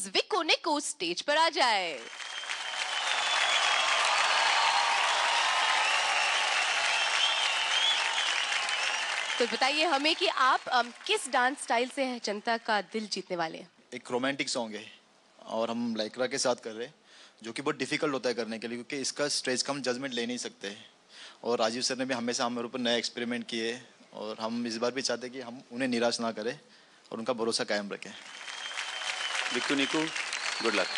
Please Vicco निको stage पर आ जाए तो बताइए हमें कि आप अम, किस डांस स्टाइल से है? जनता का दिल जीतने वाले एक रोमांटिक सॉन्ग है और हम लाइक्रा के साथ कर रहे हैं जो कि बहुत डिफ़िकल्ट होता है करने के लिए क्योंकि इसका स्ट्रेस का हम जजमेंट ले नहीं सकते। और राजीव सर ने भी हमेशा हमारे ऊपर नए एक्सपेरिमेंट किए और हम इस बार भी चाहते हैं कि हम उन्हें निराश ना करें और उनका भरोसा कायम रखें। विक्कू निकू गुड लक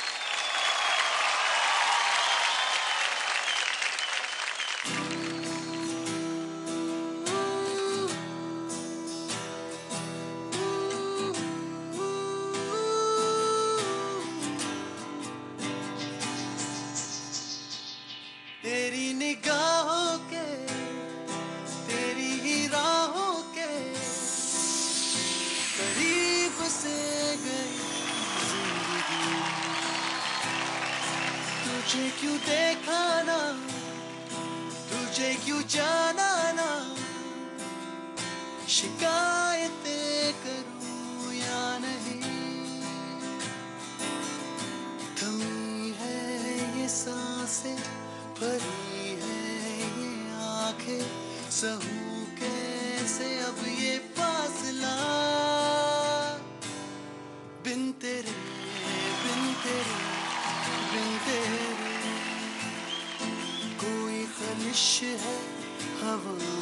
क्यों देखा ना तुझे क्यों जाना ना शिकायतें करूँ या नहीं? थमी है ये साँसें भरी है ये आँखें। सहू कैसे अब ये फासला? बिन तेरे कोई खलिश है हवाओं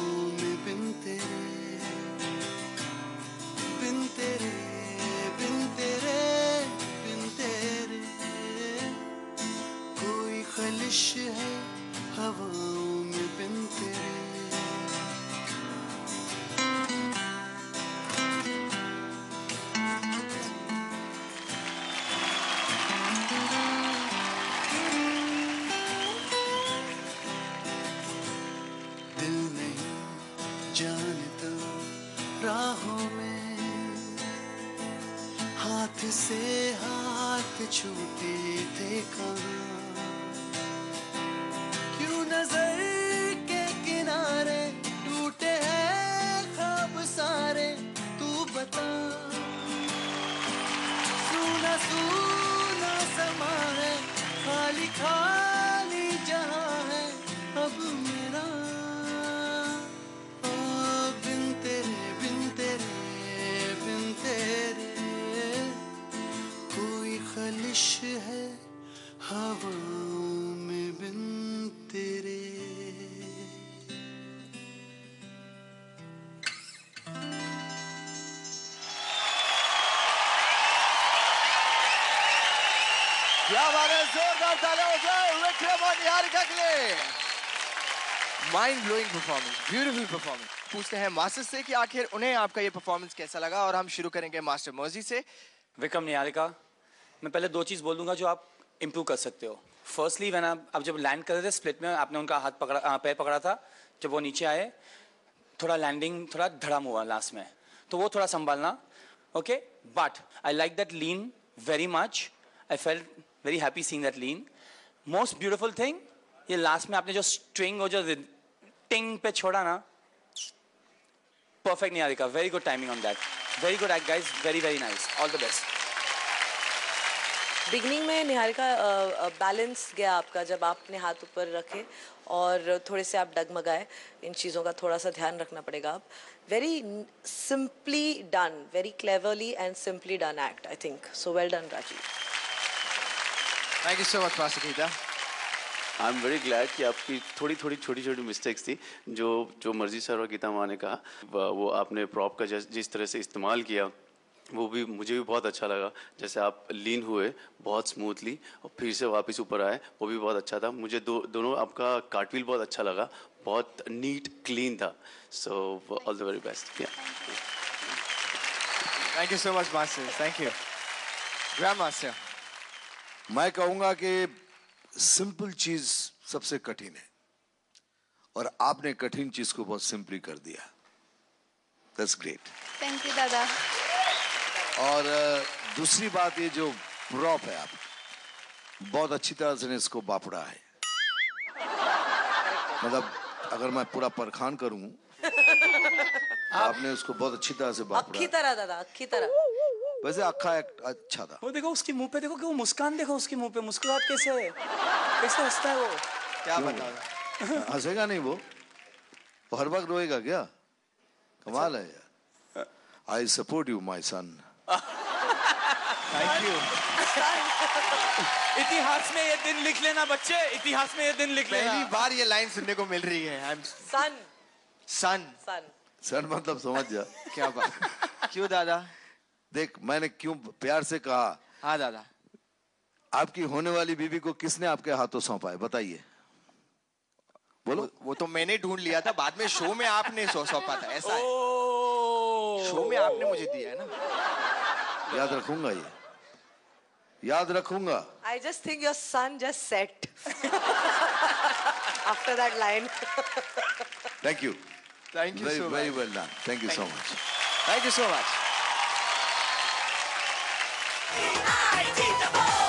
जानता राहों में हाथ से हाथ छूटे थे क्यों नज़र के किनारे टूटे हैं ख्वाब सारे? तू बता। सुना सुना समा है, खाली खाली क्या बात है जोरदार तालियाँ हो जाए mind blowing performance beautiful performance पूछते हैं मास्टर से कि आखिर उन्हें आपका ये परफॉर्मेंस कैसा लगा? और हम शुरू करेंगे मास्टर मोजी से। विक्रम निहारिका, मैं पहले दो चीज़ बोल दूँगा जो आप इम्प्रूव कर सकते हो। फर्स्टली वैन आप आप जब लैंड कर रहे थे स्प्लिट में, आपने उनका हाथ पकड़ा पैर पकड़ा था, जब वो नीचे आए, थोड़ा लैंडिंग थोड़ा धड़म हुआ लास्ट में। तो वो थोड़ा संभालना। Okay but I like that lean very much I felt very happy seeing that lean most beautiful thing ये लास्ट में आपने जो स्ट्रिंग और जो टिंग पे छोड़ा ना perfect Niharika very good timing on that very good act guys very very nice all the best beginning में निहारिका बैलेंस गया आपका जब आपने हाथ ऊपर रखे और थोड़े से आप डगमगाए। इन चीज़ों का थोड़ा सा ध्यान रखना पड़ेगा आप very simply done very cleverly and simply done act I think so well done Rajiv thank you so much master Geeta I am very glad कि आपकी थोड़ी थोड़ी छोटी छोटी मिस्टेक्स थी जो जो मर्ज़ी सर और गीता माँ ने कहा वो आपने प्रॉप का जिस जिस तरह से इस्तेमाल किया वो भी मुझे भी बहुत अच्छा लगा। जैसे आप लीन हुए बहुत स्मूथली और फिर से वापस ऊपर आए वो भी बहुत अच्छा था। मुझे दो दोनों आपका कार्टविल बहुत अच्छा लगा। बहुत नीट क्लीन था। So all the very best thank you so much master thank you grand master मैं कहूँगा कि सिंपल चीज़ सबसे कठिन है। और आपने कठिन चीज़ को बहुत सिंपली कर दिया। दैट्स ग्रेट थैंक यू दादा। और दूसरी बात ये जो प्रॉप है आप बहुत अच्छी तरह से इसको बापड़ा है। मतलब अगर मैं पूरा परखान करूँ आपने उसको बहुत अच्छी तरह से बापड़ा अक्खी तरह दादा अक्खी तरह। वैसे अक्खा एक्ट अच्छा था। वो देखो उसके मुँह पे देखो कि वो मुस्कान देखो उसके मुँह पे? मुस्कुराहट कैसे? है कैसे हंसता है वो? क्या बताओ? हंसेगा नहीं वो? वो हर वक्त रोएगा क्या? कमाल है यार। I support you my son thank you इतिहास में ये दिन लिख लेना बच्चे इतिहास में ये दिन लिख लेना। पहली बार ये लाइन सुनने को मिल रही है। आई एम सन सन सन सन मतलब समझ जा। क्या बात। क्यों दादा? देख मैंने क्यों प्यार से कहा? हाँ दादा। आपकी होने वाली बीवी को किसने आपके हाथों सौंपा है? बताइए। बोलो। वो तो मैंने ढूंढ लिया था बाद में शो में आपने सौंपा था ऐसा है। शो में आपने मुझे दिया है ना। याद रखूँगा ये। याद रखूँगा। I just think your son just set after that line thank you thank you very so very much well done thank you so much thank you so much fight, eat the ball.